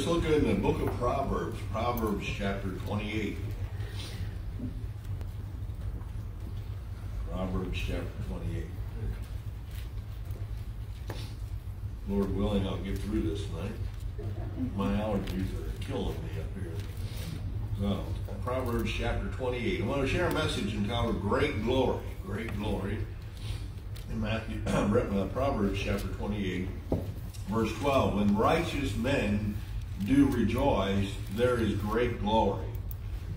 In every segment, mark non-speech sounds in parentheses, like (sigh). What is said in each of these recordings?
let's look in the book of Proverbs, Proverbs chapter 28. Proverbs chapter 28. Lord willing, I'll get through this tonight. My allergies are killing me up here. So, Proverbs chapter 28. I want to share a message entitled Great Glory. Great Glory. In Matthew, (clears throat) Proverbs chapter 28, verse 12. When righteous men do rejoice, there is great glory.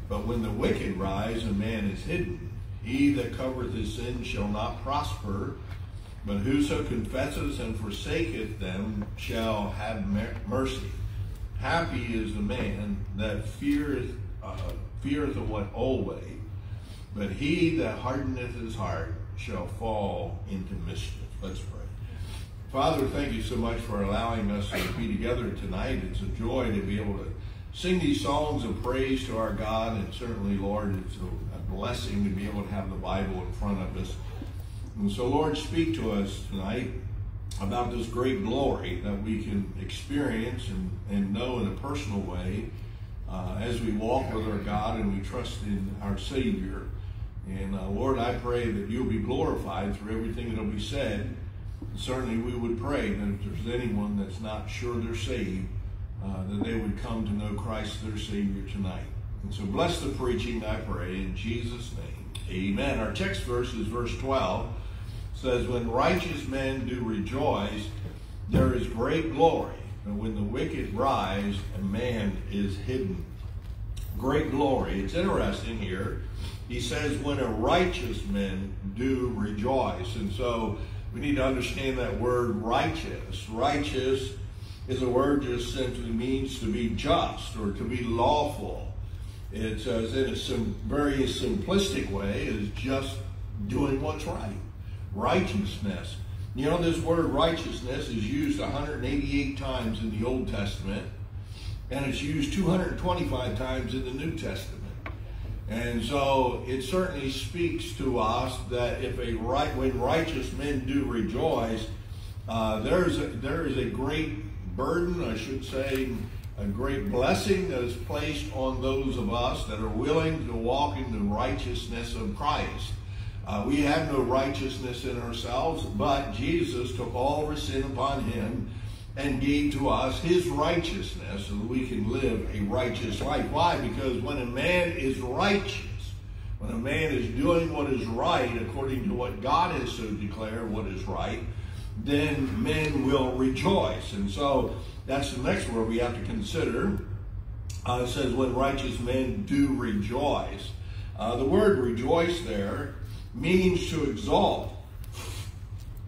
But when the wicked rise, a man is hidden. He that covereth his sin shall not prosper, but whoso confesseth and forsaketh them shall have mercy. Happy is the man that feareth, uh, feareth of what always, but he that hardeneth his heart shall fall into mischief. Let's pray. Father, thank you so much for allowing us to be together tonight. It's a joy to be able to sing these songs of praise to our God, and certainly, Lord, it's a, blessing to be able to have the Bible in front of us. And so, Lord, speak to us tonight about this great glory that we can experience and, and know in a personal way uh, as we walk with our God and we trust in our Savior. And uh, Lord, I pray that you'll be glorified through everything that'll be said. Certainly, we would pray that if there's anyone that's not sure they're saved, uh, that they would come to know Christ their Savior tonight. And so bless the preaching, I pray, in Jesus' name. Amen. Our text verse is verse 12. It says, When righteous men do rejoice, there is great glory. But when the wicked rise, a man is hidden. Great glory. It's interesting here. He says, when a righteous man do rejoice. And so we need to understand that word righteous. Righteous is a word just simply means to be just or to be lawful. It says uh, in a sim- very simplistic way is just doing what's right. Righteousness. You know, this word righteousness is used 188 times in the Old Testament, and it's used 225 times in the New Testament. And so it certainly speaks to us that if a right when righteous men do rejoice, uh, there's a, there is a great burden, I should say, a great blessing that is placed on those of us that are willing to walk in the righteousness of Christ. Uh, we have no righteousness in ourselves, but Jesus took all our sin upon him and gave to us his righteousness so that we can live a righteous life. Why? Because when a man is righteous, when a man is doing what is right according to what God has so declared what is right, then men will rejoice. And so that's the next word we have to consider. Uh, it says, when righteous men do rejoice. Uh, the word rejoice there means to exalt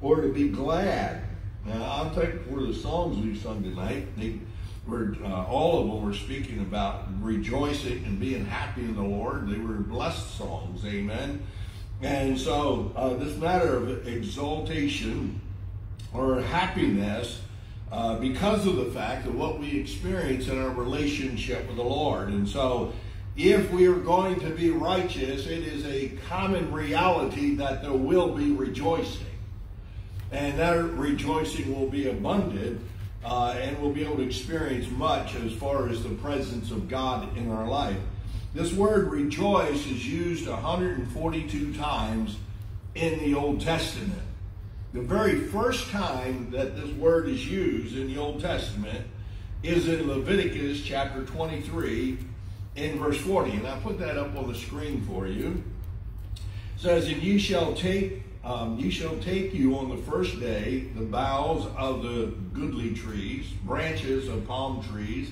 or to be glad. Now, I'll take one of the songs we sung tonight. They were, uh, all of them were speaking about rejoicing and being happy in the Lord. They were blessed songs, amen. And so, uh, this matter of exaltation or happiness uh, because of the fact of what we experience in our relationship with the Lord. And so, if we are going to be righteous, it is a common reality that there will be rejoicing. And that rejoicing will be abundant, uh, and we'll be able to experience much as far as the presence of God in our life. This word rejoice is used 142 times in the Old Testament. The very first time that this word is used in the Old Testament is in Leviticus chapter 23 in verse 40. And I put that up on the screen for you. It says, And ye shall take um, ye shall take you on the first day the boughs of the goodly trees, branches of palm trees,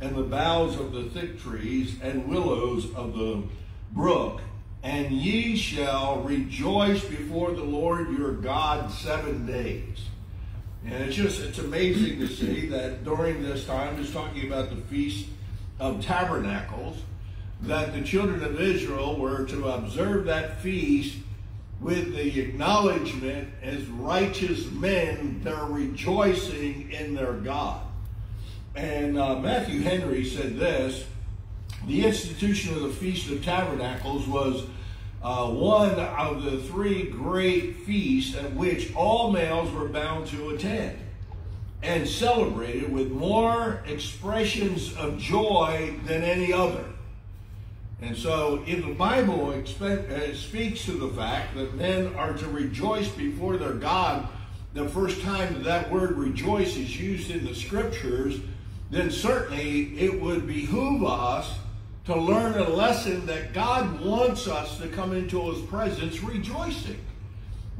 and the boughs of the thick trees, and willows of the brook, and ye shall rejoice before the Lord your God seven days. And it's just, it's amazing to see that during this time, just talking about the Feast of Tabernacles, that the children of Israel were to observe that feast with the acknowledgement as righteous men, they're rejoicing in their God. And uh, Matthew Henry said this the institution of the Feast of Tabernacles was uh, one of the three great feasts at which all males were bound to attend. and celebrated with more expressions of joy than any other. And so, if the Bible, uh, speaks to the fact that men are to rejoice before their God. The first time that, that word rejoice is used in the scriptures, then certainly it would behoove us to learn a lesson that God wants us to come into his presence rejoicing.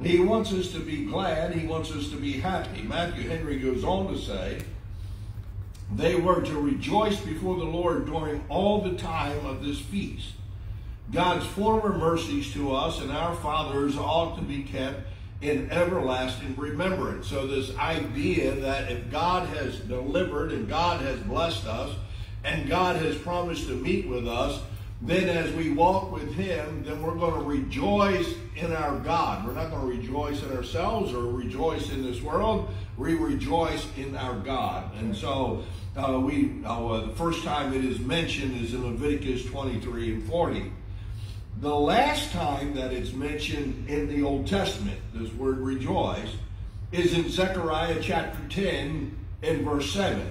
He wants us to be glad. He wants us to be happy. Matthew Henry goes on to say, they were to rejoice before the Lord during all the time of this feast. God's former mercies to us and our fathers ought to be kept in everlasting remembrance. So, this idea that if God has delivered and God has blessed us and God has promised to meet with us, then as we walk with Him, then we're going to rejoice in our God. We're not going to rejoice in ourselves or rejoice in this world. We rejoice in our God. And so uh, we uh, the first time it is mentioned is in Leviticus 23 and 40. The last time that it's mentioned in the Old Testament, this word rejoice, is in Zechariah chapter 10 and verse 7.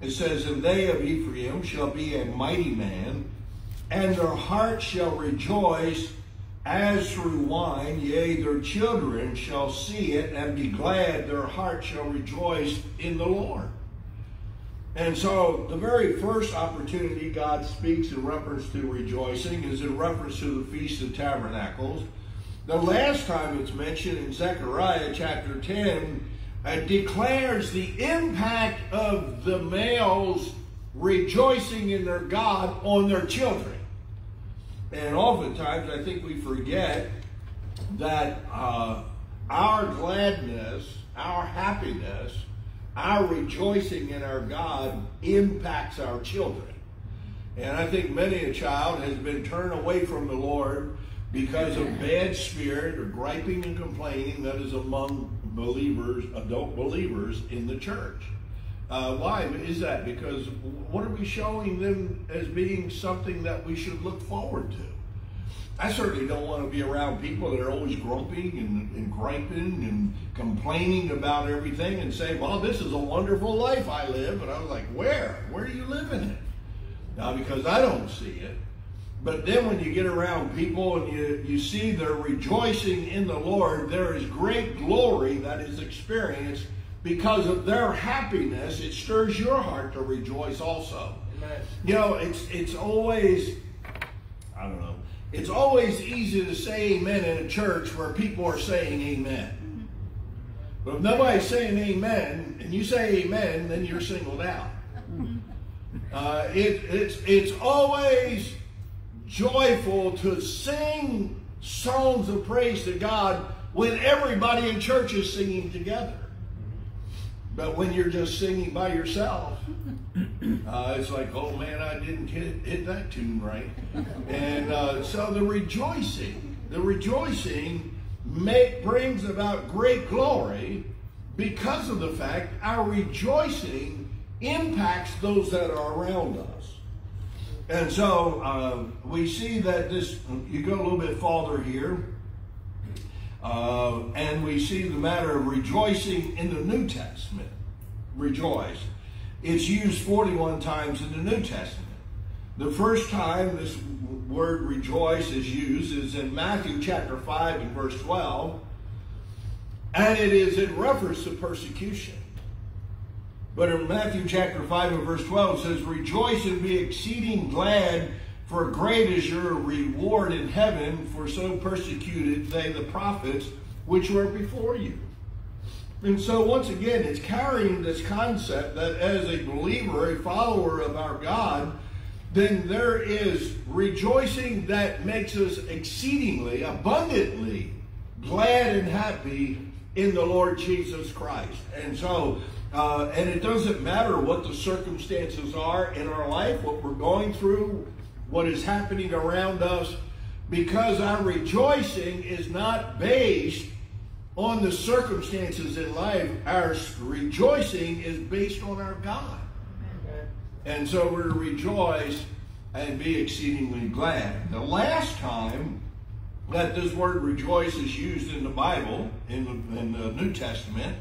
It says, And they of Ephraim shall be a mighty man, and their heart shall rejoice as through wine, yea, their children shall see it and be glad, their heart shall rejoice in the Lord. And so the very first opportunity God speaks in reference to rejoicing is in reference to the Feast of Tabernacles. The last time it's mentioned in Zechariah chapter 10 uh, declares the impact of the males rejoicing in their God on their children. And oftentimes, I think we forget that uh, our gladness, our happiness, our rejoicing in our God impacts our children. And I think many a child has been turned away from the Lord because of bad spirit or griping and complaining that is among believers, adult believers in the church. Uh, why is that? Because what are we showing them as being something that we should look forward to? I certainly don't want to be around people that are always grumpy and, and griping and complaining about everything and say, well, this is a wonderful life I live. And I was like, where? Where are you living it? Now, because I don't see it. But then when you get around people and you, you see they're rejoicing in the Lord, there is great glory that is experienced because of their happiness, it stirs your heart to rejoice also. Amen. You know, it's it's always I don't know. It's always easy to say amen in a church where people are saying amen. But if nobody's saying amen and you say amen, then you're singled out. Uh, it, it's, it's always joyful to sing songs of praise to God when everybody in church is singing together. But when you're just singing by yourself, uh, it's like, oh man, I didn't hit, hit that tune right. And uh, so the rejoicing, the rejoicing make, brings about great glory because of the fact our rejoicing impacts those that are around us. And so uh, we see that this, you go a little bit farther here, uh, and we see the matter of rejoicing in the New Testament. Rejoice. It's used 41 times in the New Testament. The first time this word rejoice is used is in Matthew chapter 5 and verse 12, and it is in reference to persecution. But in Matthew chapter 5 and verse 12 it says, Rejoice and be exceeding glad, for great is your reward in heaven, for so persecuted they the prophets which were before you. And so, once again, it's carrying this concept that as a believer, a follower of our God, then there is rejoicing that makes us exceedingly, abundantly glad and happy in the Lord Jesus Christ. And so, uh, and it doesn't matter what the circumstances are in our life, what we're going through, what is happening around us because our rejoicing is not based on the circumstances in life. Our rejoicing is based on our God. And so we're to rejoice and be exceedingly glad. The last time that this word rejoice is used in the Bible, in the, in the New Testament,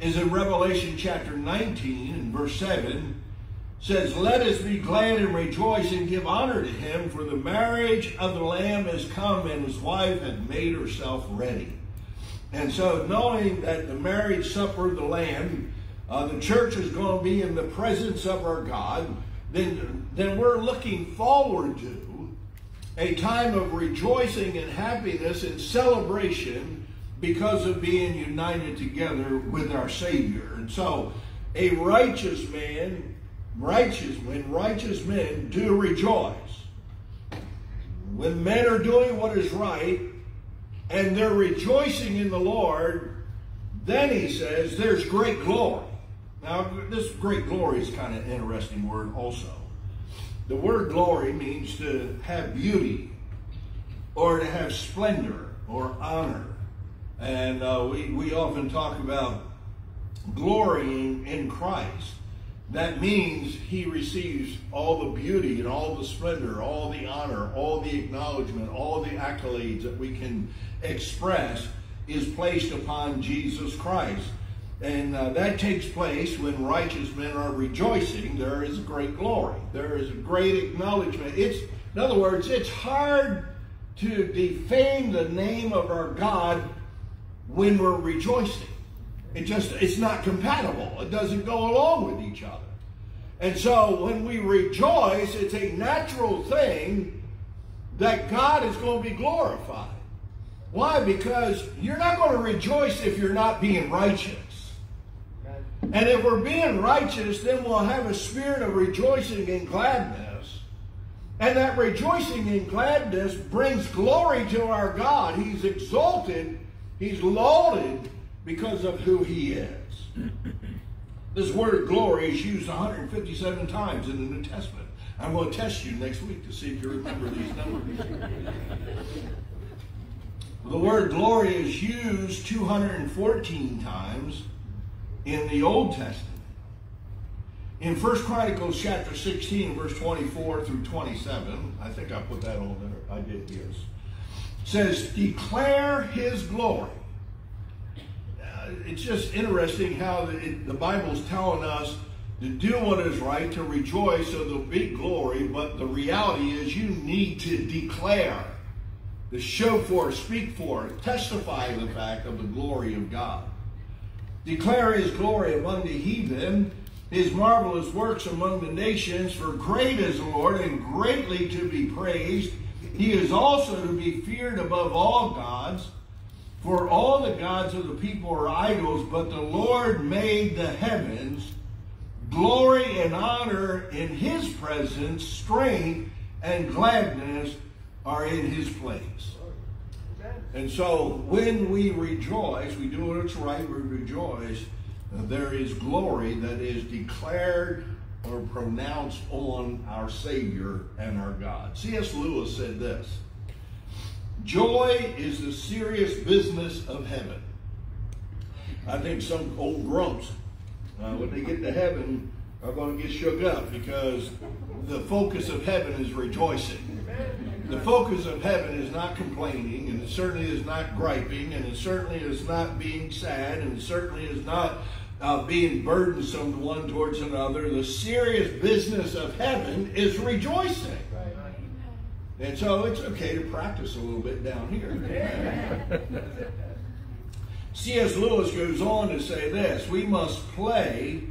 is in Revelation chapter 19 and verse 7 says, Let us be glad and rejoice and give honor to him, for the marriage of the Lamb has come, and his wife had made herself ready. And so, knowing that the marriage supper of the Lamb, uh, the church is going to be in the presence of our God, then, then we're looking forward to a time of rejoicing and happiness and celebration because of being united together with our Savior. And so, a righteous man, righteous when righteous men do rejoice. When men are doing what is right and they're rejoicing in the Lord, then he says there's great glory. Now, this great glory is kind of an interesting word also. The word glory means to have beauty or to have splendor or honor. And uh, we, we often talk about glorying in Christ. That means he receives all the beauty and all the splendor, all the honor, all the acknowledgement, all the accolades that we can express is placed upon Jesus Christ. And uh, that takes place when righteous men are rejoicing. There is great glory. There is great acknowledgement. It's, in other words, it's hard to defame the name of our God when we're rejoicing. It just, it's not compatible. It doesn't go along with each other. And so when we rejoice, it's a natural thing that God is going to be glorified. Why? Because you're not going to rejoice if you're not being righteous. And if we're being righteous, then we'll have a spirit of rejoicing and gladness. And that rejoicing and gladness brings glory to our God. He's exalted, he's lauded because of who he is. This word glory is used 157 times in the New Testament. I'm going to test you next week to see if you remember these numbers. the word glory is used 214 times in the Old Testament. In 1 Chronicles chapter 16, verse 24 through 27, I think I put that on there. I did, yes. Says, declare his glory. It's just interesting how the, it, the Bible's telling us to do what is right, to rejoice, so there'll be glory, but the reality is you need to declare, to show for, speak for, testify the fact of the glory of God declare his glory among the heathen, his marvelous works among the nations, for great is the Lord and greatly to be praised. He is also to be feared above all gods, for all the gods of the people are idols, but the Lord made the heavens. Glory and honor in his presence, strength and gladness are in his place. And so when we rejoice, we do what's right, we rejoice, there is glory that is declared or pronounced on our Savior and our God. C.S. Lewis said this Joy is the serious business of heaven. I think some old grumps, uh, when they get to heaven, are going to get shook up because the focus of heaven is rejoicing. The focus of heaven is not complaining, and it certainly is not griping, and it certainly is not being sad, and it certainly is not uh, being burdensome one towards another. The serious business of heaven is rejoicing. And so it's okay to practice a little bit down here. (laughs) C.S. Lewis goes on to say this We must play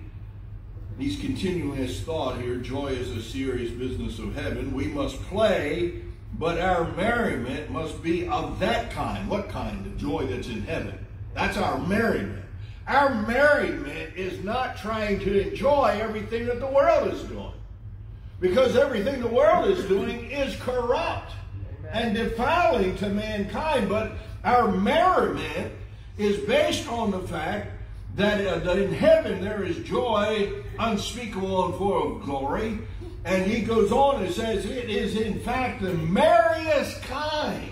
He's continuing his thought here. Joy is a serious business of heaven. We must play, but our merriment must be of that kind. What kind? The joy that's in heaven. That's our merriment. Our merriment is not trying to enjoy everything that the world is doing. Because everything the world is doing is corrupt and defiling to mankind. But our merriment is based on the fact that, uh, that in heaven there is joy unspeakable and full of glory. And he goes on and says, it is in fact the merriest kind.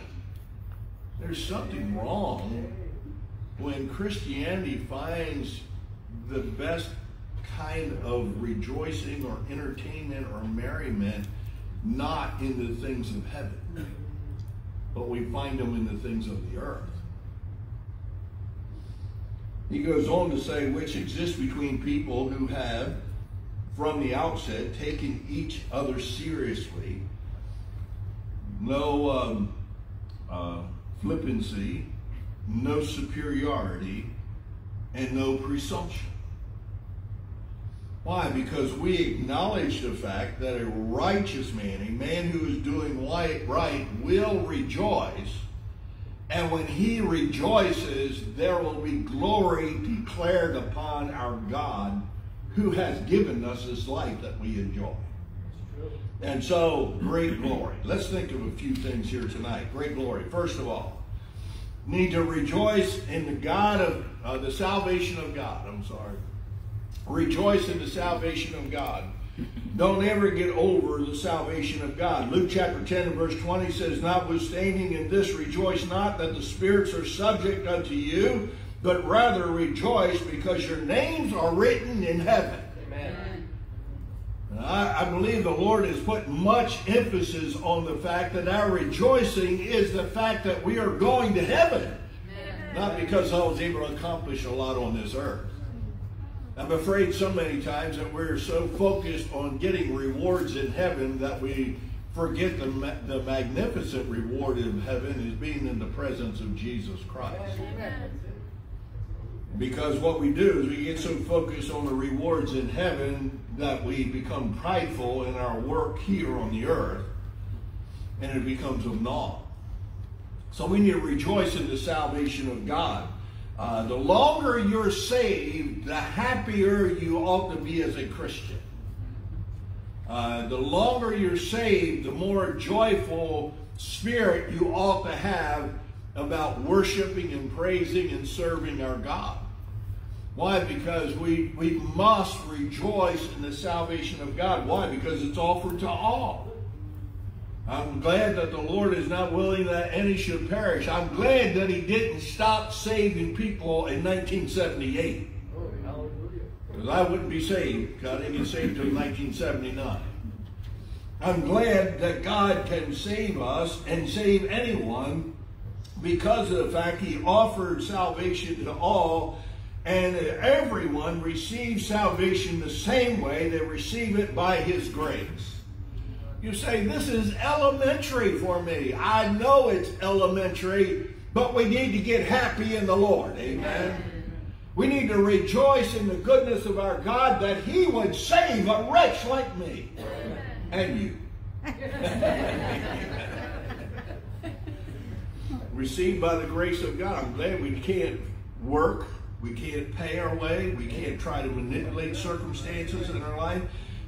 There's something wrong when Christianity finds the best kind of rejoicing or entertainment or merriment not in the things of heaven, but we find them in the things of the earth. He goes on to say, which exists between people who have, from the outset, taken each other seriously. No um, uh, flippancy, no superiority, and no presumption. Why? Because we acknowledge the fact that a righteous man, a man who is doing right, will rejoice. And when he rejoices, there will be glory declared upon our God who has given us this life that we enjoy. And so, great glory. Let's think of a few things here tonight. Great glory. First of all, need to rejoice in the God of uh, the salvation of God. I'm sorry. Rejoice in the salvation of God. Don't ever get over the salvation of God. Luke chapter 10 and verse 20 says, Notwithstanding in this rejoice not that the spirits are subject unto you, but rather rejoice because your names are written in heaven. Amen. I, I believe the Lord has put much emphasis on the fact that our rejoicing is the fact that we are going to heaven. Amen. Not because I was able to accomplish a lot on this earth. I'm afraid so many times that we're so focused on getting rewards in heaven that we forget the, the magnificent reward of heaven is being in the presence of Jesus Christ. Because what we do is we get so focused on the rewards in heaven that we become prideful in our work here on the earth and it becomes of naught. So we need to rejoice in the salvation of God. Uh, the longer you're saved, the happier you ought to be as a Christian. Uh, the longer you're saved, the more joyful spirit you ought to have about worshiping and praising and serving our God. Why? Because we, we must rejoice in the salvation of God. Why? Because it's offered to all. I'm glad that the Lord is not willing that any should perish. I'm glad that He didn't stop saving people in 1978. Because I wouldn't be saved. God didn't get saved until 1979. I'm glad that God can save us and save anyone because of the fact He offered salvation to all and everyone receives salvation the same way. They receive it by His grace. You say, this is elementary for me. I know it's elementary, but we need to get happy in the Lord. Amen. We need to rejoice in the goodness of our God that he would save a wretch like me and you. (laughs) Received by the grace of God. I'm glad we can't work. We can't pay our way. We can't try to manipulate circumstances in our life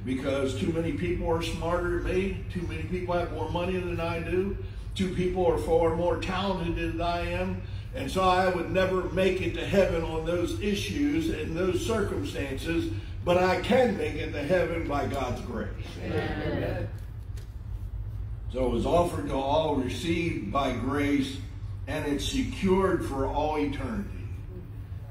because too many people are smarter than me. Too many people have more money than I do. Two people are far more talented than I am. And so I would never make it to heaven on those issues and those circumstances, but I can make it to heaven by God's grace. Amen. So it was offered to all, received by grace, and it's secured for all eternity.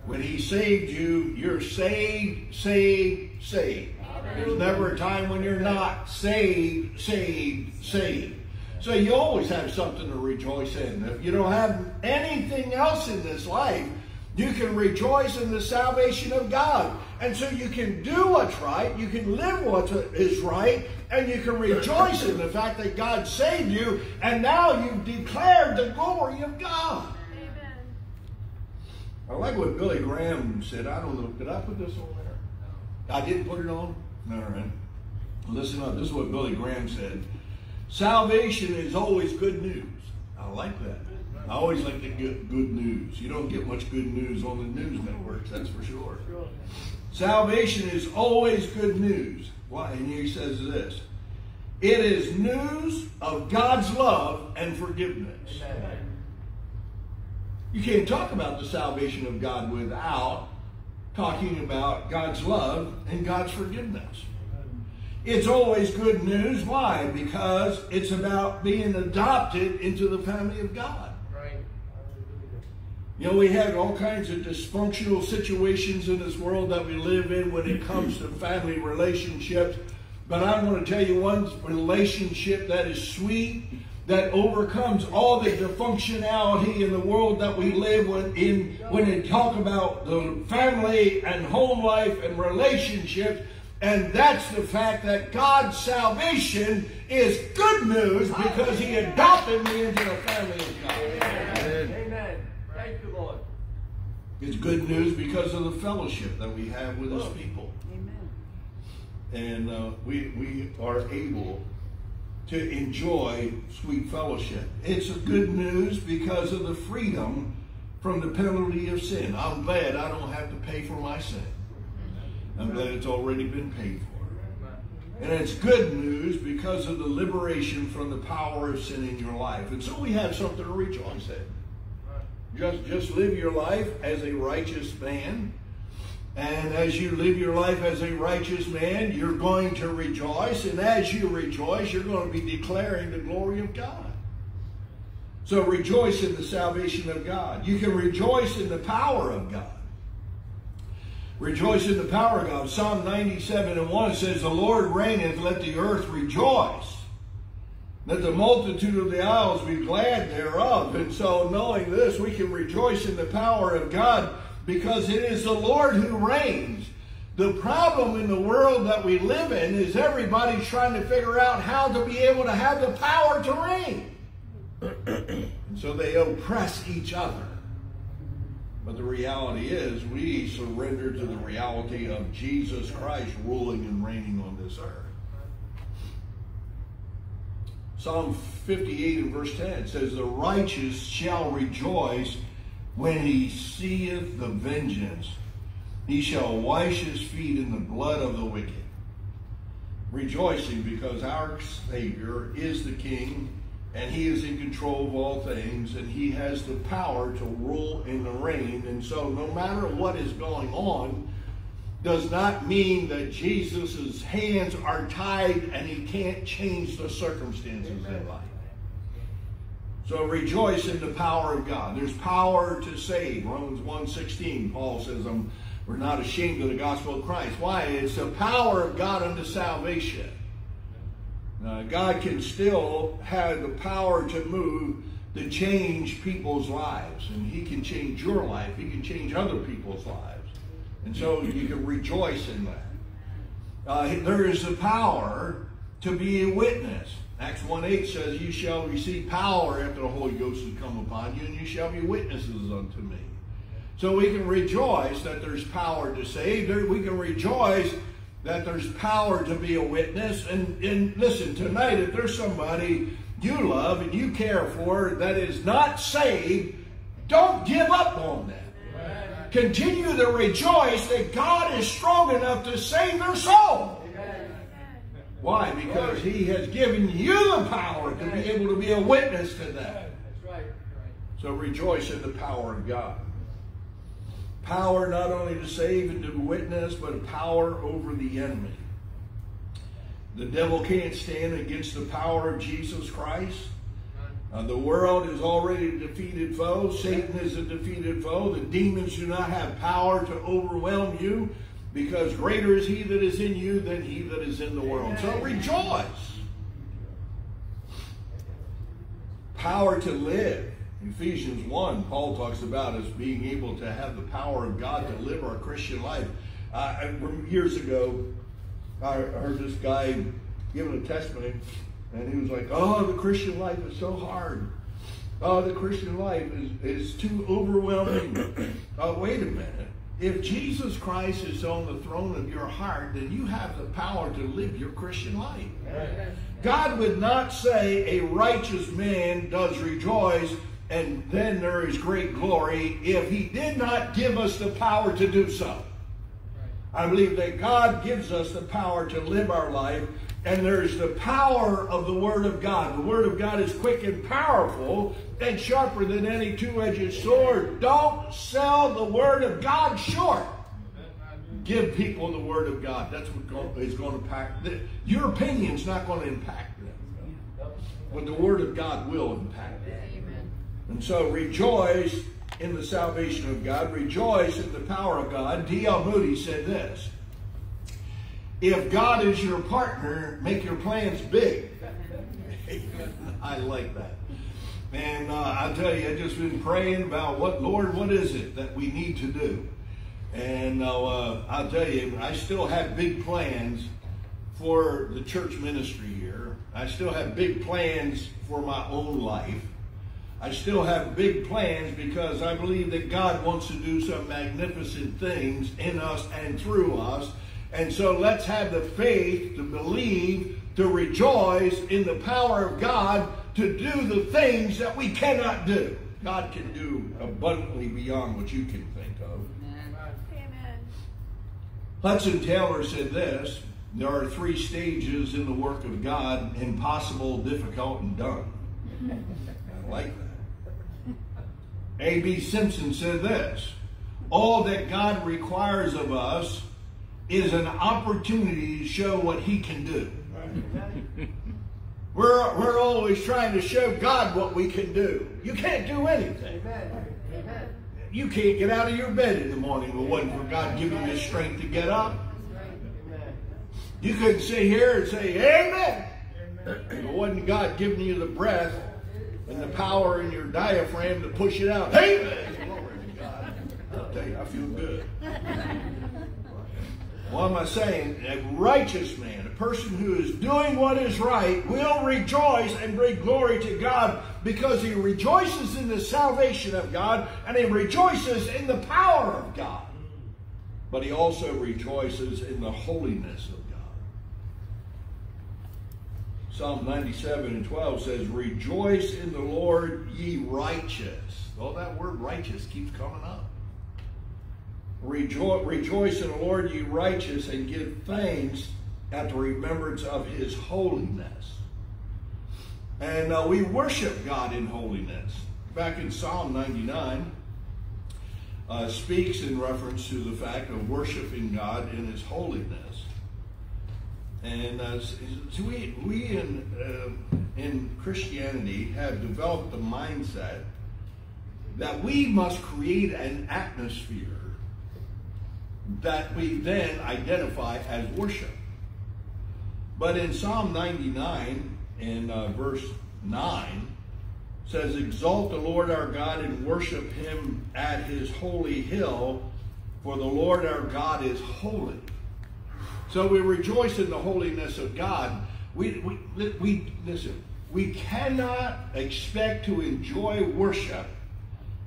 When he saved you, you're saved, saved, saved. There's never a time when you're not saved, saved, saved. So you always have something to rejoice in. If you don't have anything else in this life, you can rejoice in the salvation of God. And so you can do what's right, you can live what is right, and you can rejoice in the fact that God saved you, and now you've declared the glory of God. Amen. I like what Billy Graham said. I don't know, did I put this on there? I didn't put it on? All right. Listen up. This is what Billy Graham said. Salvation is always good news. I like that. I always like to get good news. You don't get much good news on the news networks, that's for sure. Salvation is always good news. Why? And he says this. It is news of God's love and forgiveness. You can't talk about the salvation of God without talking about God's love and God's forgiveness. It's always good news. Why? Because it's about being adopted into the family of God. Right. You know, we have all kinds of dysfunctional situations in this world that we live in when it comes to family relationships. But I'm going to tell you one relationship that is sweet that overcomes all the dysfunctionality in the world that we live in when they talk about the family and home life and relationships. And that's the fact that God's salvation is good news because He adopted me into the family of God. Amen. Amen. Thank you, Lord. It's good news because of the fellowship that we have with His people. Amen. And uh, we, we are able to enjoy sweet fellowship. It's good news because of the freedom from the penalty of sin. I'm glad I don't have to pay for my sin. I'm glad it's already been paid for. And it's good news because of the liberation from the power of sin in your life. And so we have something to rejoice in. Just, just live your life as a righteous man and as you live your life as a righteous man, you're going to rejoice. And as you rejoice, you're going to be declaring the glory of God. So rejoice in the salvation of God. You can rejoice in the power of God. Rejoice in the power of God. Psalm 97 and 1 says, The Lord reigneth, let the earth rejoice. Let the multitude of the isles be glad thereof. And so knowing this, we can rejoice in the power of God because it is the Lord who reigns. The problem in the world that we live in is everybody's trying to figure out how to be able to have the power to reign. (clears throat) so they oppress each other. But the reality is we surrender to the reality of Jesus Christ ruling and reigning on this earth. Psalm 58 and verse 10 says, The righteous shall rejoice when he seeth the vengeance, he shall wash his feet in the blood of the wicked. Rejoicing because our Savior is the King and he is in control of all things and he has the power to rule and reign. And so, no matter what is going on, does not mean that Jesus' hands are tied and he can't change the circumstances Amen. in life. So rejoice in the power of God. There's power to save. Romans 1.16, Paul says, um, we're not ashamed of the gospel of Christ. Why? It's the power of God unto salvation. Uh, God can still have the power to move to change people's lives. And he can change your life. He can change other people's lives. And so you can rejoice in that. Uh, there is the power to be a witness. Acts 1.8 says, You shall receive power after the Holy Ghost has come upon you, and you shall be witnesses unto me. So we can rejoice that there's power to save. We can rejoice that there's power to be a witness. And, and listen, tonight, if there's somebody you love and you care for that is not saved, don't give up on them. Continue to rejoice that God is strong enough to save their soul. Why? Because he has given you the power to be able to be a witness to that. So rejoice in the power of God. Power not only to save and to witness, but a power over the enemy. The devil can't stand against the power of Jesus Christ. Uh, the world is already a defeated foe. Satan is a defeated foe. The demons do not have power to overwhelm you because greater is he that is in you than he that is in the world. So rejoice. Power to live. Ephesians 1, Paul talks about us being able to have the power of God to live our Christian life. Uh, years ago, I heard this guy giving a testimony, and he was like, Oh, the Christian life is so hard. Oh, the Christian life is, is too overwhelming. oh, wait a minute. If Jesus Christ is on the throne of your heart, then you have the power to live your Christian life. God would not say a righteous man does rejoice and then there is great glory if he did not give us the power to do so. I believe that God gives us the power to live our life and there's the power of the Word of God. The Word of God is quick and powerful and sharper than any two-edged sword. Don't sell the Word of God short. Give people the Word of God. That's what is going to impact. Your opinion's not going to impact them. But the Word of God will impact them. And so rejoice in the salvation of God. Rejoice in the power of God. D.L. Moody said this. If God is your partner, make your plans big. (laughs) I like that. And uh, I tell you, I've just been praying about what, Lord, what is it that we need to do? And uh, I'll tell you, I still have big plans for the church ministry here. I still have big plans for my own life. I still have big plans because I believe that God wants to do some magnificent things in us and through us. And so let's have the faith to believe, to rejoice in the power of God to do the things that we cannot do. God can do abundantly beyond what you can think of. Amen. Hudson Taylor said this there are three stages in the work of God impossible, difficult, and done. I like that. A.B. Simpson said this All that God requires of us is an opportunity to show what He can do. We're, we're always trying to show God what we can do. You can't do anything. You can't get out of your bed in the morning if it wasn't for God giving you the strength to get up. You couldn't sit here and say, Amen. If it wasn't God giving you the breath and the power in your diaphragm to push it out. Amen. Glory to God. I'll tell you, I feel good. What am I saying? A righteous man, a person who is doing what is right, will rejoice and bring glory to God because he rejoices in the salvation of God and he rejoices in the power of God. But he also rejoices in the holiness of God. Psalm 97 and 12 says, Rejoice in the Lord, ye righteous. Oh, that word righteous keeps coming up. Rejo- rejoice in the Lord, ye righteous, and give thanks at the remembrance of his holiness. And uh, we worship God in holiness. Back in Psalm 99, uh, speaks in reference to the fact of worshiping God in his holiness. And uh, so we, we in, uh, in Christianity have developed the mindset that we must create an atmosphere that we then identify as worship. But in Psalm 99, in uh, verse 9, says, Exalt the Lord our God and worship him at his holy hill, for the Lord our God is holy. So we rejoice in the holiness of God. We, we, we listen, we cannot expect to enjoy worship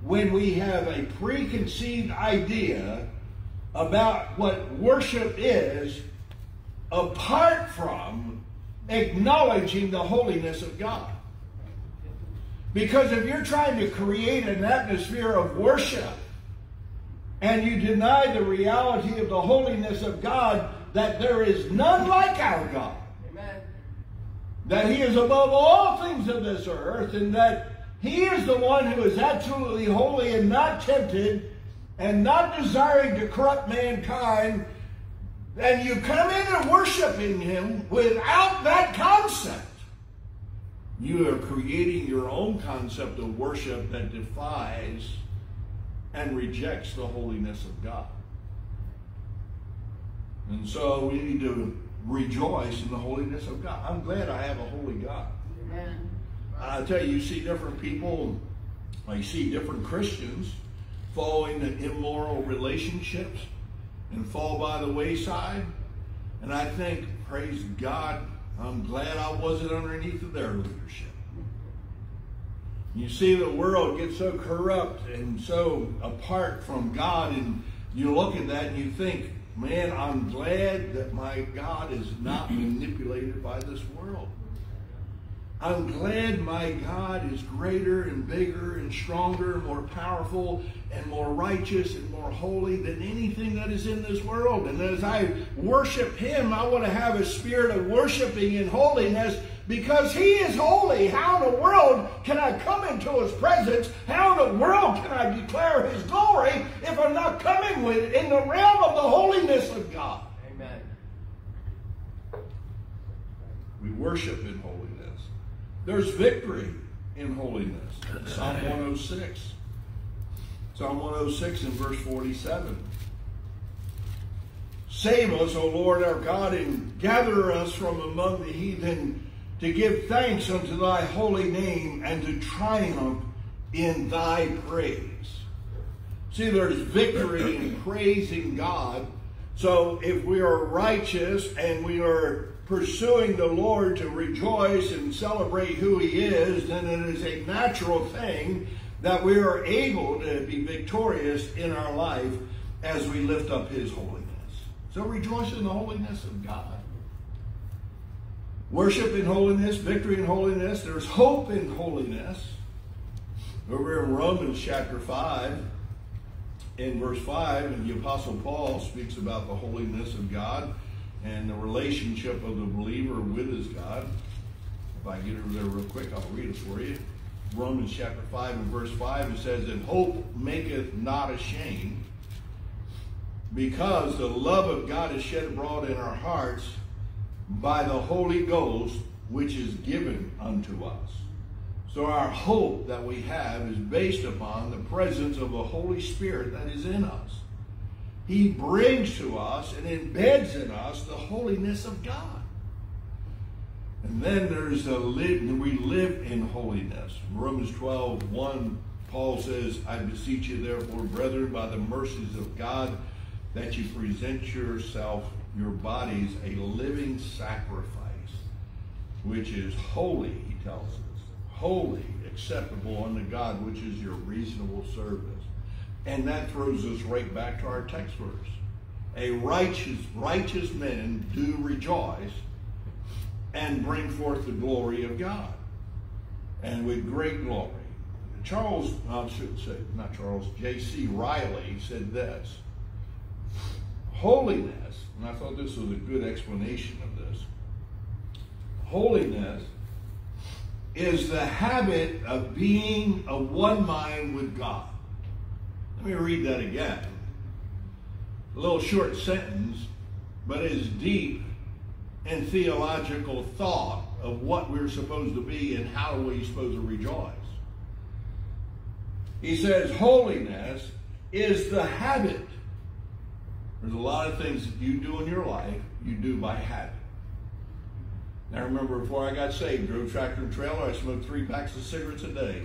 when we have a preconceived idea about what worship is apart from acknowledging the holiness of God. Because if you're trying to create an atmosphere of worship and you deny the reality of the holiness of God, that there is none like our God, Amen. that He is above all things of this earth, and that He is the one who is absolutely holy and not tempted and not desiring to corrupt mankind, and you come in and worshiping him without that concept, you are creating your own concept of worship that defies and rejects the holiness of God. And so we need to rejoice in the holiness of God. I'm glad I have a holy God. Amen. I tell you, you see different people, you see different Christians fall into immoral relationships and fall by the wayside. And I think, praise God, I'm glad I wasn't underneath of their leadership. You see the world get so corrupt and so apart from God, and you look at that and you think, man, I'm glad that my God is not manipulated by this world. I'm glad my God is greater and bigger and stronger and more powerful and more righteous and more holy than anything that is in this world. And as I worship Him, I want to have a spirit of worshiping in holiness because He is holy. How in the world can I come into His presence? How in the world can I declare His glory if I'm not coming with it in the realm of the holiness of God? Amen. We worship holiness. There's victory in holiness. Psalm 106. Psalm 106 and verse 47. Save us, O Lord our God, and gather us from among the heathen to give thanks unto thy holy name, and to triumph in thy praise. See, there's victory in praising God. So if we are righteous and we are pursuing the Lord to rejoice and celebrate who he is, then it is a natural thing that we are able to be victorious in our life as we lift up his holiness. So rejoice in the holiness of God. Worship in holiness, victory in holiness. There's hope in holiness. Over in Romans chapter 5, in verse 5, and the Apostle Paul speaks about the holiness of God and the relationship of the believer with his God. If I get over there real quick, I'll read it for you. Romans chapter 5 and verse 5, it says, And hope maketh not ashamed, because the love of God is shed abroad in our hearts by the Holy Ghost, which is given unto us. So our hope that we have is based upon the presence of the Holy Spirit that is in us. He brings to us and embeds in us the holiness of God. And then there's a live, we live in holiness. Romans 12, 1, Paul says, I beseech you therefore, brethren, by the mercies of God, that you present yourself, your bodies, a living sacrifice, which is holy, he tells us. Holy, acceptable unto God, which is your reasonable service. And that throws us right back to our text verse. A righteous, righteous men do rejoice and bring forth the glory of God. And with great glory. Charles, I should say, not Charles, J.C. Riley said this. Holiness, and I thought this was a good explanation of this. Holiness is the habit of being of one mind with God. Let me read that again. A little short sentence, but it is deep in theological thought of what we're supposed to be and how we're supposed to rejoice. He says, holiness is the habit. There's a lot of things that you do in your life, you do by habit. Now, remember before I got saved, drove tractor and trailer, I smoked three packs of cigarettes a day.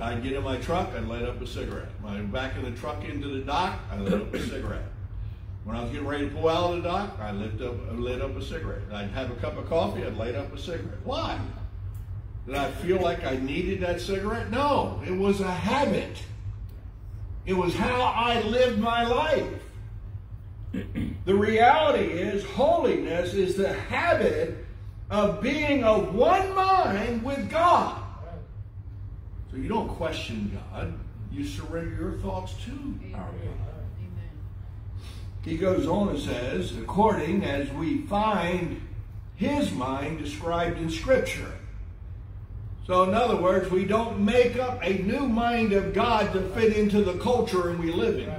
I'd get in my truck, I'd light up a cigarette. When I back in the truck into the dock, I lit up a cigarette. When I was getting ready to pull out of the dock, I lit up, lit up a cigarette. I'd have a cup of coffee, I'd light up a cigarette. Why? Did I feel like I needed that cigarette? No, it was a habit. It was how I lived my life. the reality is, holiness is the habit of being of one mind with God. So you don't question God, you surrender your thoughts to our God. He goes on and says, according as we find his mind described in Scripture. So, in other words, we don't make up a new mind of God to fit into the culture and we live in.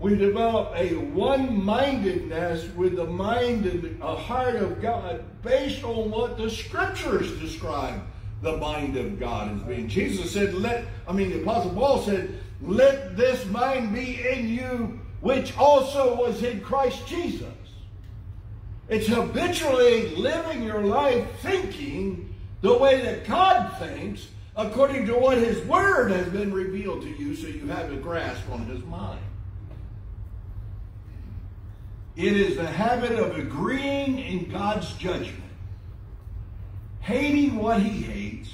We develop a one-mindedness with the mind and a heart of God based on what the Scriptures describe the mind of God is being. Jesus said, let, I mean, the Apostle Paul said, let this mind be in you, which also was in Christ Jesus. It's habitually living your life thinking the way that God thinks according to what His Word has been revealed to you so you have a grasp on His mind. It is the habit of agreeing in God's judgment, hating what He hates,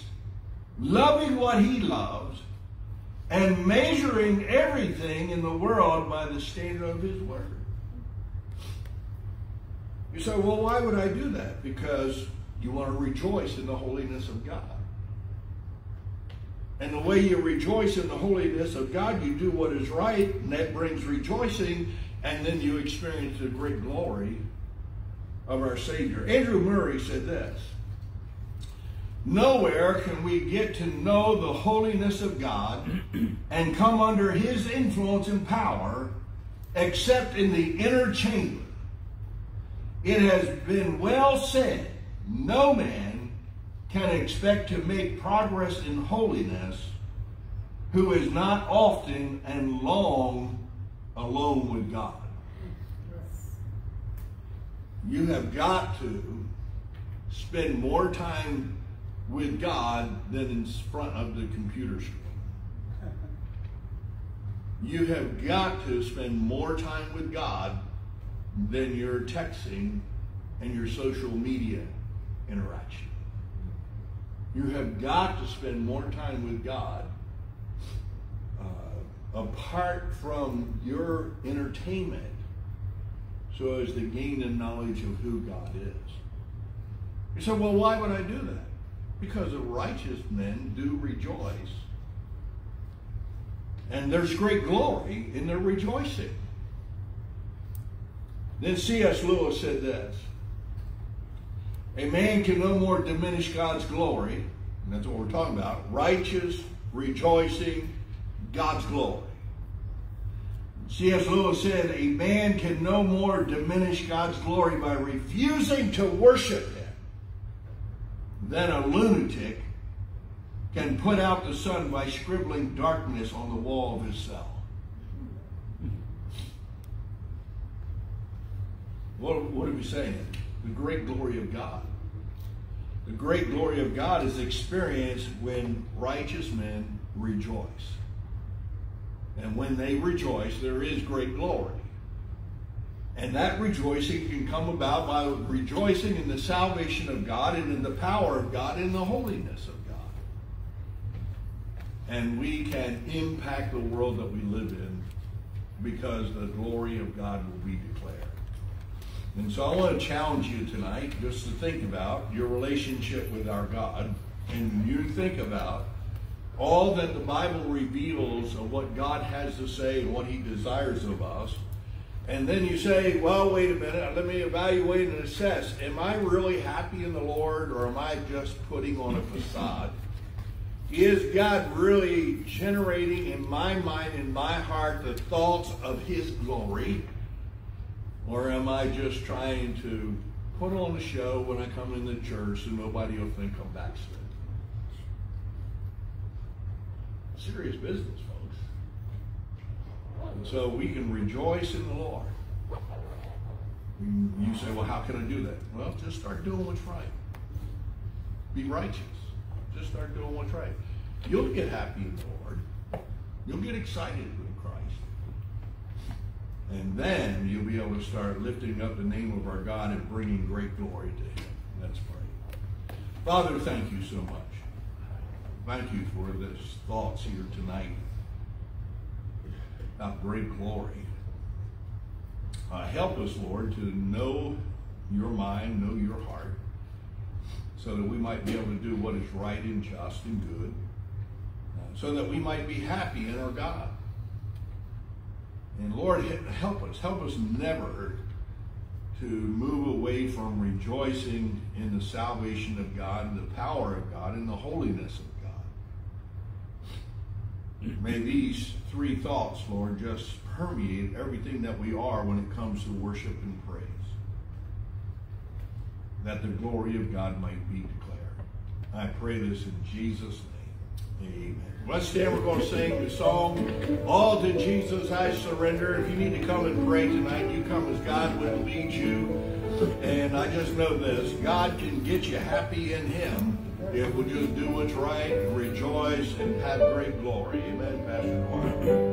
loving what He loves, and measuring everything in the world by the standard of His Word. You say, well, why would I do that? Because you want to rejoice in the holiness of God. And the way you rejoice in the holiness of God, you do what is right, and that brings rejoicing, and then you experience the great glory of our Savior. Andrew Murray said this Nowhere can we get to know the holiness of God (clears throat) and come under His influence and power except in the inner chamber. It has been well said no man can expect to make progress in holiness who is not often and long alone with God. You have got to spend more time with God than in front of the computer screen. (laughs) You have got to spend more time with God than your texting and your social media interaction. You have got to spend more time with God uh, apart from your entertainment so as to gain the knowledge of who God is. You say, well, why would I do that? Because the righteous men do rejoice. And there's great glory in their rejoicing. Then C.S. Lewis said this A man can no more diminish God's glory, and that's what we're talking about righteous, rejoicing, God's glory. C.S. Lewis said, A man can no more diminish God's glory by refusing to worship Than a lunatic can put out the sun by scribbling darkness on the wall of his cell. What, what are we saying? The great glory of God. The great glory of God is experienced when righteous men rejoice. And when they rejoice, there is great glory. And that rejoicing can come about by rejoicing in the salvation of God and in the power of God and the holiness of God. And we can impact the world that we live in because the glory of God will be declared. And so I want to challenge you tonight just to think about your relationship with our God. And you think about all that the Bible reveals of what God has to say and what he desires of us. And then you say, well, wait a minute, let me evaluate and assess. Am I really happy in the Lord or am I just putting on a facade? Is God really generating in my mind, in my heart, the thoughts of his glory? Or am I just trying to put on a show when I come in the church so nobody will think I'm backslid? Serious business. And so we can rejoice in the Lord. You say, well, how can I do that? Well, just start doing what's right. Be righteous. Just start doing what's right. You'll get happy in the Lord. You'll get excited in Christ. And then you'll be able to start lifting up the name of our God and bringing great glory to Him. Let's pray. Father, thank you so much. Thank you for this thoughts here tonight about great glory. Uh, help us, Lord, to know your mind, know your heart, so that we might be able to do what is right and just and good, uh, so that we might be happy in our God. And Lord, help us. Help us never to move away from rejoicing in the salvation of God, and the power of God, and the holiness of. May these three thoughts, Lord, just permeate everything that we are when it comes to worship and praise. That the glory of God might be declared. I pray this in Jesus' name. Amen. Let's stand. We're going to sing the song, All to Jesus I Surrender. If you need to come and pray tonight, you come as God will lead you. And I just know this God can get you happy in Him if we just do what's right, and rejoice, and have great glory. Amen, Pastor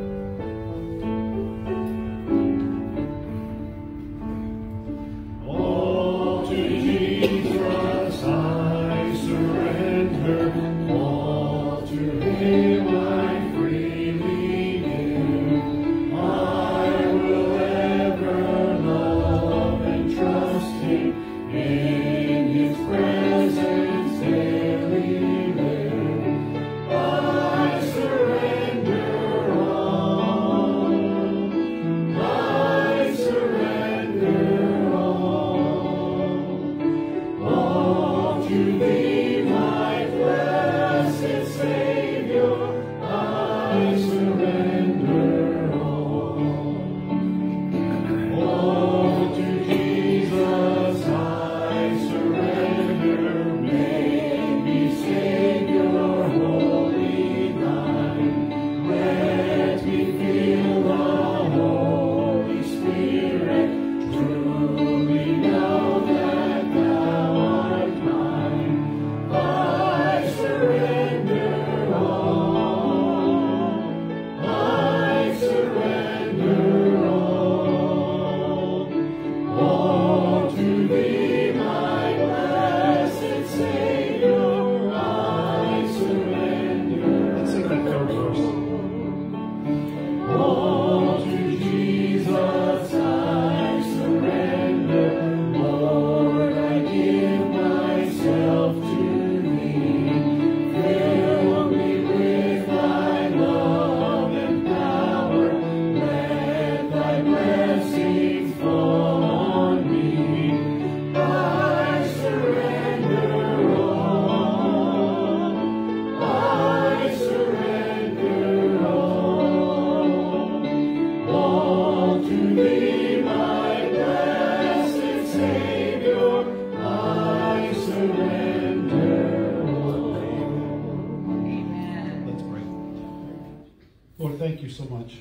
Juan. you so much.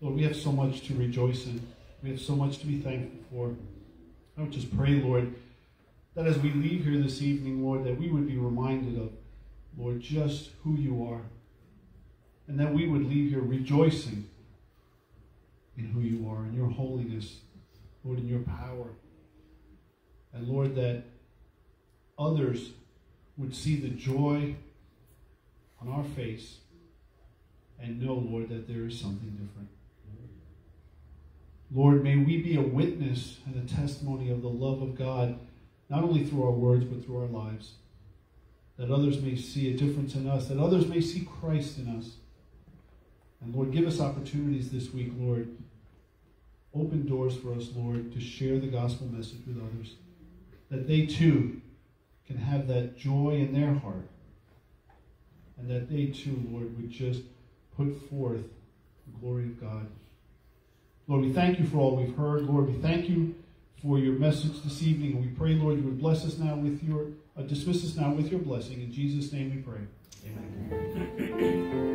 Lord, we have so much to rejoice in. We have so much to be thankful for. I would just pray, Lord, that as we leave here this evening, Lord, that we would be reminded of, Lord, just who you are. And that we would leave here rejoicing in who you are, in your holiness, Lord, in your power. And Lord, that others would see the joy on our face and know, Lord, that there is something different. Lord, may we be a witness and a testimony of the love of God, not only through our words, but through our lives. That others may see a difference in us, that others may see Christ in us. And Lord, give us opportunities this week, Lord. Open doors for us, Lord, to share the gospel message with others. That they too can have that joy in their heart. And that they too, Lord, would just put forth the glory of God. Lord, we thank you for all we've heard. Lord, we thank you for your message this evening. And we pray, Lord, you would bless us now with your, uh, dismiss us now with your blessing. In Jesus' name we pray. Amen.